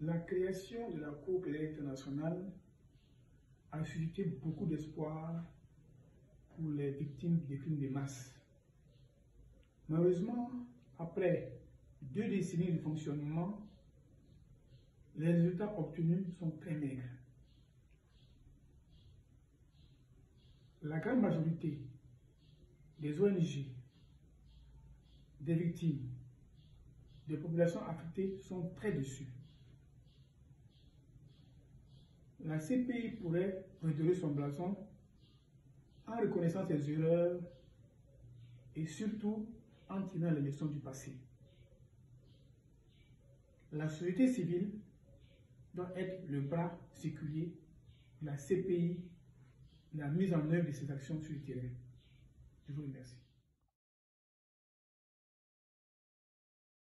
La création de la Cour pénale internationale a suscité beaucoup d'espoir pour les victimes des crimes de masse. Malheureusement, après deux décennies de fonctionnement, les résultats obtenus sont très maigres. La grande majorité des ONG, des victimes, des populations affectées sont très déçues. La CPI pourrait redorer son blason en reconnaissant ses erreurs et surtout en tirant les leçons du passé. La société civile doit être le bras séculier de la CPI, la mise en œuvre de ces actions sur le terrain. Je vous remercie.